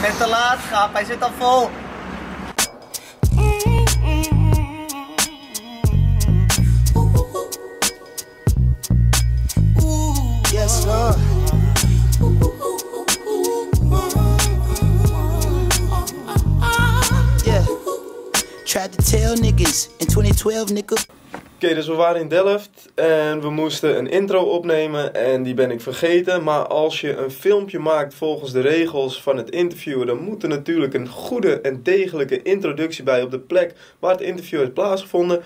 ben te laat, schat. Hij zit al vol. Yes, Lord. Yeah. Tried to tell niggas in 2012, nigga. Oké, dus we waren in Delft en we moesten een intro opnemen en die ben ik vergeten. Maar als je een filmpje maakt volgens de regels van het interview, dan moet er natuurlijk een goede en degelijke introductie bij op de plek waar het interview heeft plaatsgevonden.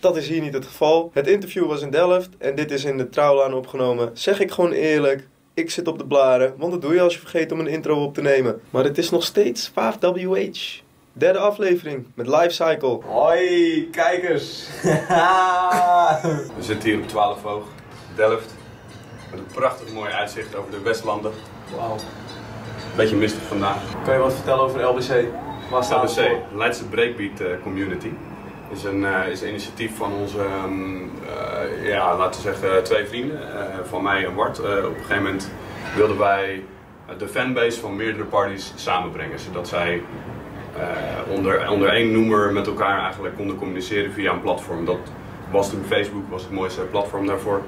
Dat is hier niet het geval. Het interview was in Delft en dit is in de Trouwlaan opgenomen. Zeg ik gewoon eerlijk, ik zit op de blaren, want dat doe je als je vergeet om een intro op te nemen. Maar het is nog steeds 5WH. Derde aflevering met Life Cycle. Hoi, kijkers! We zitten hier op 12 Hoog, Delft. Met een prachtig mooi uitzicht over de Westlanden. Wauw. Beetje mistig vandaag. Kan je wat vertellen over LBC? Waar LBC? Leidse Breakbeat eh, Community, is een, eh, is een initiatief van onze, ehm, eh, ja, laten we zeggen, twee vrienden, eh, van mij en Bart. Eh, op een gegeven moment wilden wij de fanbase van meerdere parties samenbrengen, zodat zij onder, onder één noemer met elkaar eigenlijk konden communiceren via een platform. Dat was toen Facebook, was het mooiste platform daarvoor.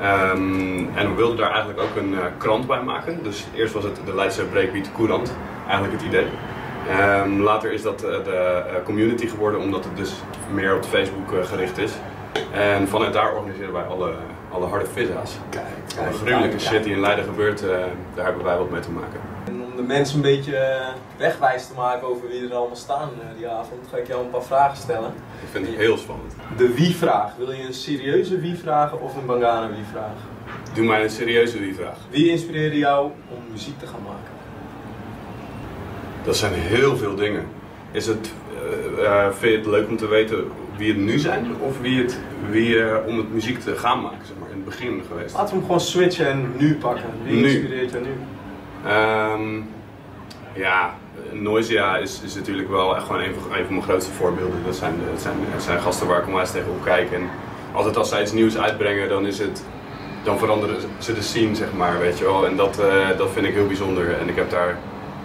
Ehm, en we wilden daar eigenlijk ook een eh, krant bij maken. Dus eerst was het de Leidse Breakbeat Courant, eigenlijk het idee. Ehm, later is dat eh, de eh, community geworden, omdat het dus meer op Facebook eh, gericht is. En vanuit daar organiseren wij alle, alle harde vizza's. Kijk, Alle kijk, gruwelijke kijk, shit die in Leiden gebeurt, eh, daar hebben wij wat mee te maken. En om de mensen een beetje eh, wegwijs te maken over wie er allemaal staan eh, die avond, ga ik jou een paar vragen stellen. Ik vind het heel spannend. De wie-vraag. Wil je een serieuze wie-vraag of een bangana wie-vraag? Doe mij een serieuze wie-vraag. Wie inspireerde jou om muziek te gaan maken? Dat zijn heel veel dingen. Is het, vind je het leuk om te weten wie het nu zijn? Of wie het, wie, eh, om het muziek te gaan maken, zeg maar, in het begin geweest? Laten we hem gewoon switchen en nu pakken. Wie Nu. inspireert jou nu? Ehm, ja, Noisia is, is natuurlijk wel echt gewoon een van, een van mijn grootste voorbeelden. Dat zijn, dat, zijn, dat zijn gasten waar ik onwijs tegen op kijk. En altijd als zij iets nieuws uitbrengen, dan, is het, dan veranderen ze de scene, zeg maar, weet je wel. En dat, eh, dat vind ik heel bijzonder. En ik heb daar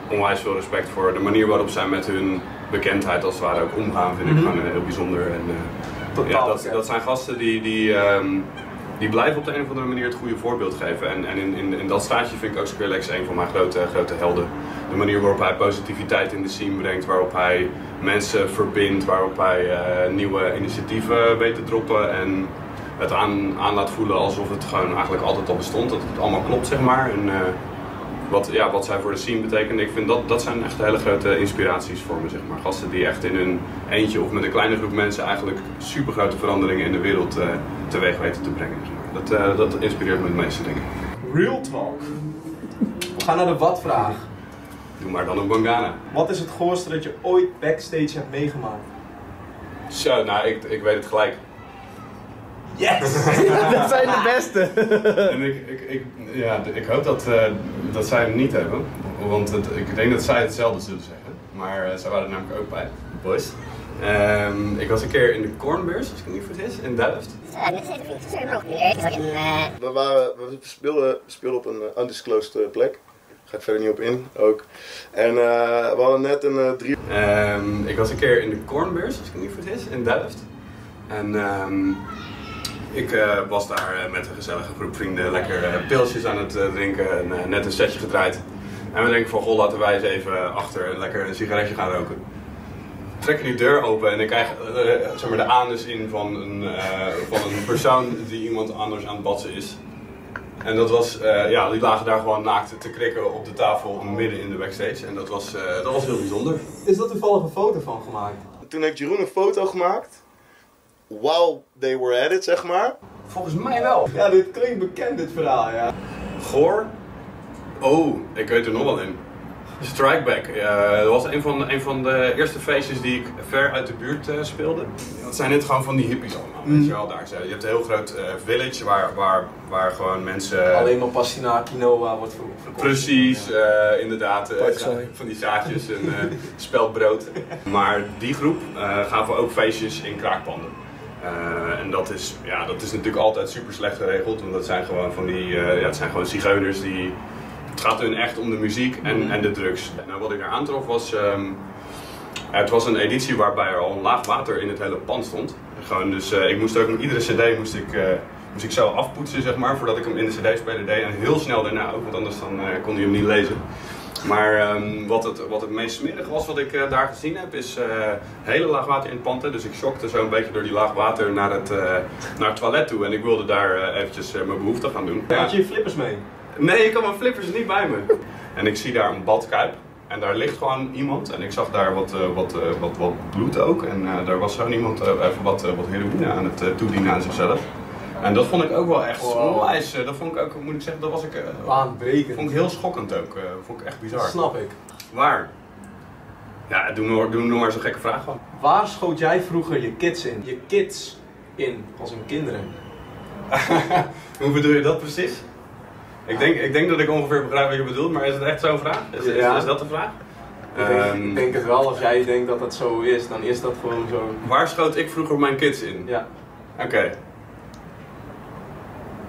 onwijs veel respect voor. De manier waarop zij met hun bekendheid als het ware ook omgaan, vind ik Mhm. gewoon eh, heel bijzonder. En, eh, Totaal ja, dat, dat zijn gasten die, die, ehm, die blijven op de een of andere manier het goede voorbeeld geven. En, en in, in, in dat straatje vind ik ook Skrillex een van mijn grote, grote helden. De manier waarop hij positiviteit in de scene brengt, waarop hij mensen verbindt, waarop hij eh, nieuwe initiatieven weet te droppen en het aan, aan laat voelen alsof het gewoon eigenlijk altijd al bestond. Dat het allemaal klopt, zeg maar. En, wat, ja, wat zij voor de scene betekenen. Ik vind dat, dat zijn echt hele grote inspiraties voor me, zeg maar. Gasten die echt in hun eentje of met een kleine groep mensen eigenlijk super grote veranderingen in de wereld eh, teweeg weten te brengen. Dat, eh, dat inspireert me het meeste, denk ik. Real talk. We gaan naar de wat-vraag. Doe maar dan een bangana. Wat is het goorste dat je ooit backstage hebt meegemaakt? Zo, nou, ik, ik weet het gelijk. Yes! Dat zijn de beste. En ik, ik, ik, ja, ik hoop dat, eh, dat zij het niet hebben. Want het, ik denk dat zij hetzelfde zullen zeggen. Maar eh, zij waren er namelijk ook bij, de boys. Ehm, ik was een keer in de Cornbears, als ik het niet vergis, in Delft. We, waren, we speelden, speelden op een eh, undisclosed eh, plek. Ga ik verder niet op in ook. En eh, we hadden net een eh, drie. Ehm, ik was een keer in de Cornbears, als ik het niet vergis, in Delft. En ehm, ik eh, was daar eh, met een gezellige groep vrienden lekker eh, pilsjes aan het drinken en net een setje gedraaid. En we denken van, goh, laten wij eens even achter lekker een sigaretje gaan roken. Trekken die deur open en ik krijg eh, zeg maar de anus in van een, eh, van een persoon die iemand anders aan het batsen is. En dat was, eh, ja, die lagen daar gewoon naakt te krikken op de tafel midden in de backstage. En dat was, eh, dat was heel bijzonder. Is dat toevallig een foto van gemaakt? Toen heeft Jeroen een foto gemaakt. While they were at it, zeg maar. Volgens mij wel. Ja, dit klinkt bekend, dit verhaal, ja. Goor. Oh, ik weet er nog wel in. Strikeback. Eh, dat was een van, een van de eerste feestjes die ik ver uit de buurt eh, speelde. Dat zijn net gewoon van die hippies allemaal, weet je wel. Daar. zijn- Je hebt een heel groot eh, village waar, waar, waar gewoon mensen... Alleen maar pastinaak quinoa wordt ver- verkocht. Precies, eh, inderdaad. eh, van die zaadjes en eh speldbrood. Maar die groep eh gaven ook feestjes in kraakpanden. Eh, en dat is, ja, dat is natuurlijk altijd super slecht geregeld. Want dat zijn gewoon van die, eh, ja, het zijn gewoon zigeuners die gaat hun echt om de muziek en, en de drugs. Nou, wat ik daar aantrof was, ehm, het was een editie waarbij er al een laag water in het hele pand stond. Gewoon, dus eh, ik moest ook iedere cd moest ik, moest ik zo afpoetsen, zeg maar, voordat ik hem in de cd-speler deed. En heel snel daarna ook, want anders dan, kon hij hem niet lezen. Maar ehm, wat, het, wat het meest smerig was wat ik eh, daar gezien heb, is eh, hele laag water in het pand. hè. Dus ik shockte zo een beetje door die laag water naar het, eh, naar het toilet toe. En ik wilde daar eventjes mijn behoefte gaan doen. Had je je flippers mee? Nee, ik had mijn flippers niet bij me. En ik zie daar een badkuip. En daar ligt gewoon iemand. En ik zag daar wat, wat, wat, wat bloed ook. En daar was gewoon iemand even wat, wat heroïne aan het toedienen aan zichzelf. En dat vond ik ook wel echt Wow. onwijs. eh, dat vond ik ook, moet ik zeggen, dat was ik, Baanbrekend. vond ik heel schokkend ook. eh, vond ik echt bizar. Dat snap ik. Waar? Ja, doe nog, doe nog maar zo'n gekke vraag gewoon. Waar schoot jij vroeger je kids in? Je kids in, als in kinderen. Hoe bedoel je dat precies? Ik denk, ik denk dat ik ongeveer begrijp wat je bedoelt, maar is het echt zo'n vraag? Is, is, Ja. is dat de vraag? Ik denk, Ehm, ik denk het wel, als jij denkt dat dat zo is, dan is dat gewoon zo. Waar schoot ik vroeger mijn kids in? Ja. Oké.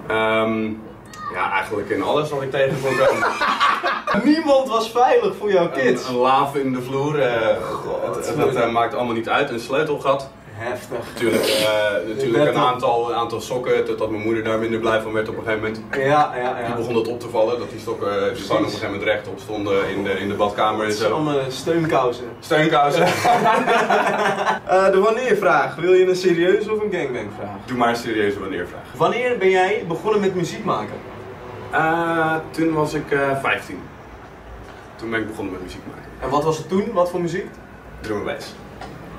Ehm, ja, eigenlijk in alles wat ik tegen kon komen. Niemand was veilig voor jouw kids. Een, een laaf in de vloer, eh, God, het- dat eh, maakt allemaal niet uit. Een sleutelgat. Heftig. Natuurlijk, eh, natuurlijk bed een aantal, een aantal sokken, totdat mijn moeder daar minder blij van werd op een gegeven moment. Ja, ja, Die ja. begon dat op te vallen, dat die die Precies. gewoon op een gegeven moment rechtop stonden in de, in de badkamer en zo. allemaal steunkousen. Steunkousen. Eh, de wanneervraag. Wil je een serieuze of een gangbang vraag? Doe maar een serieuze wanneervraag. Wanneer ben jij begonnen met muziek maken? Eh, toen was ik eh 15. Toen ben ik begonnen met muziek maken. En wat was het toen? Wat voor muziek? Drum bass.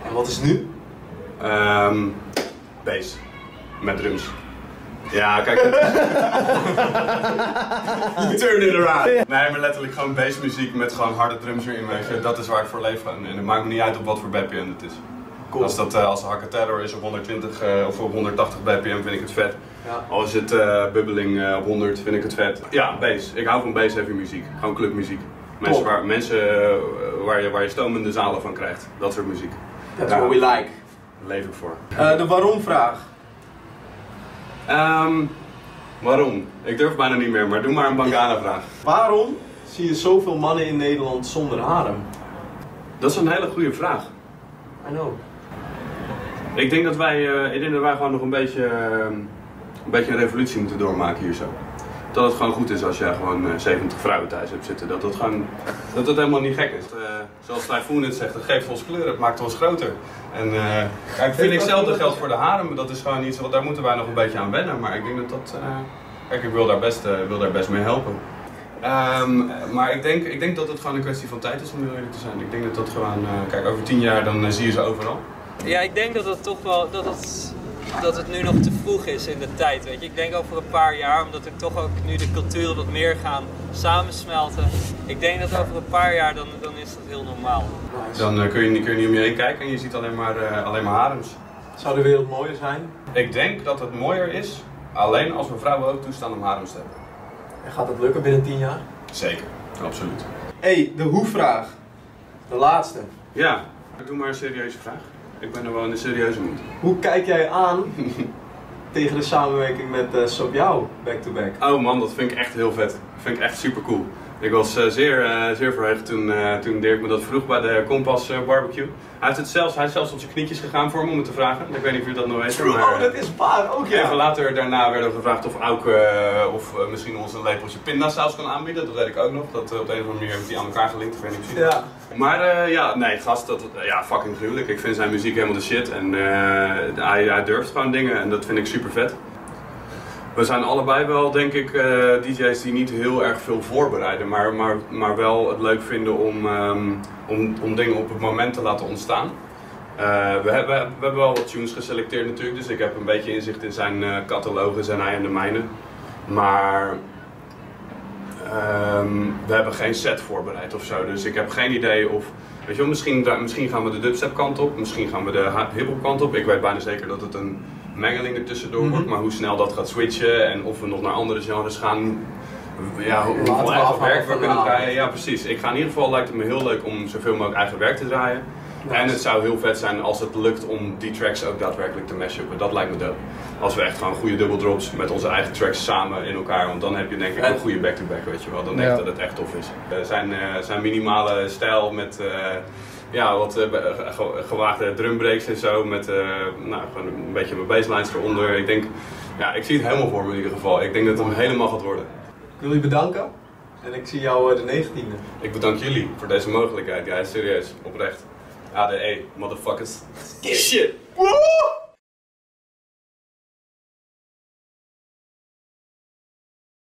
En wat is het nu? Ehm bass. Met drums. Ja, kijk. Turn it around. Nee, maar letterlijk gewoon bassmuziek met gewoon harde drums erin, weet je. Dat is waar ik voor leef. En, en het maakt me niet uit op wat voor BPM het is. Cool. Als dat uh, als Terror is op 120 eh, of op 180 BPM vind ik het vet. Ja. Als het eh, bubbeling op 100 vind ik het vet. Ja, bass. Ik hou van bass heavy muziek. Gewoon clubmuziek. Mensen, Top. waar, mensen waar, je, waar je stomende zalen van krijgt. Dat soort muziek. That's Ja. what we like. Leef ik voor. Eh, de waarom vraag. Ehm, waarom? Ik durf bijna niet meer, maar doe maar een Bangana vraag. Waarom zie je zoveel mannen in Nederland zonder harem? Dat is een hele goede vraag. I know. Ik denk dat wij, eh, ik denk dat wij gewoon nog een beetje, eh, een beetje een revolutie moeten doormaken hier zo. Dat het gewoon goed is als jij gewoon eh, 70 vrouwen thuis hebt zitten. Dat het gewoon, dat het helemaal niet gek is. Eh, zoals Typhoon het zegt, het geeft ons kleur, het maakt ons groter. En eh kijk, vind ik hetzelfde geldt voor de harem. Dat is gewoon iets, wat daar moeten wij nog een beetje aan wennen. Maar ik denk dat dat, eh, kijk, ik wil daar best, eh, wil daar best mee helpen. Ehm, maar ik denk, ik denk dat het gewoon een kwestie van tijd is om heel eerlijk te zijn. Ik denk dat dat gewoon, eh, kijk, over tien jaar dan eh, zie je ze overal. Ja, ik denk dat het toch wel dat het, dat het nu nog te vroeg is in de tijd. Weet je, ik denk over een paar jaar, omdat er toch ook nu de culturen wat meer gaan samensmelten. Ik denk dat over een paar jaar dan, dan is dat heel normaal. Nice. Dan eh, kun, je, kun je niet om je heen kijken en je ziet alleen maar, eh, alleen maar harems. Zou de wereld mooier zijn? Ik denk dat het mooier is, alleen als we vrouwen ook toestaan om harems te hebben. En gaat dat lukken binnen 10 jaar? Zeker, absoluut. hey, de hoe-vraag. De laatste. Ja, doe maar een serieuze vraag. Ik ben er wel in een serieuze moed. Hoe kijk jij aan tegen de samenwerking met uh, Sobiao back-to-back? Oh man, dat vind ik echt heel vet. Dat vind ik echt super cool. Ik was eh, zeer, eh, zeer verheugd toen, eh, toen Dirk me dat vroeg bij de Kompas barbecue. Hij, heeft het zelfs, hij is zelfs op zijn knietjes gegaan voor me om het te vragen. Ik weet niet of je dat nog weet. maar, oh, dat is waar ook ja. Even later daarna werden we gevraagd of Auke of misschien ons een lepeltje pindasaus kan aanbieden. Dat weet ik ook nog. Dat op de een of andere manier heeft hij aan elkaar gelinkt. Ik weet niet precies. Ja. Maar ja, nee, gast, dat, ja, fucking gruwelijk. Ik vind zijn muziek helemaal de shit. En hij, hij durft gewoon dingen en dat vind ik super vet. We zijn allebei wel, denk ik, eh, DJ's die niet heel erg veel voorbereiden, maar, maar, maar wel het leuk vinden om, ehm, om, om dingen op het moment te laten ontstaan. Eh, we, hebben, we hebben wel wat tunes geselecteerd natuurlijk, dus ik heb een beetje inzicht in zijn eh catalogus en hij en de mijne. Maar ehm, we hebben geen set voorbereid of zo, dus ik heb geen idee of... Weet je wel, misschien, misschien gaan we de dubstep kant op, misschien gaan we de hiphop kant op. Ik weet bijna zeker dat het een mengeling ertussendoor Mhm. wordt, maar hoe snel dat gaat switchen en of we nog naar andere genres gaan, ja, hoe- hoeveel eigen werk we kunnen draaien. Ja, precies. Ik ga in ieder geval, lijkt het me heel leuk om zoveel mogelijk eigen werk te draaien. En het zou heel vet zijn als het lukt om die tracks ook daadwerkelijk te mashuppen. Dat lijkt me dope. Als we echt gewoon goede double drops met onze eigen tracks samen in elkaar. Want dan heb je denk ik En- een goede back-to-back, weet je wel. Dan denk ik Ja. dat het echt tof is. Zijn, eh, zijn minimale stijl met eh, ja, wat eh, gewaagde drumbreaks en zo. Met eh, nou, gewoon een beetje mijn baselines eronder. Ik denk, ja, ik zie het helemaal voor me in ieder geval. Ik denk dat het hem helemaal gaat worden. Ik wil je bedanken. En ik zie jou eh, de 19e. Ik bedank jullie voor deze mogelijkheid, guys. Serieus, oprecht. ADE, motherfuckers. Shit. Woe!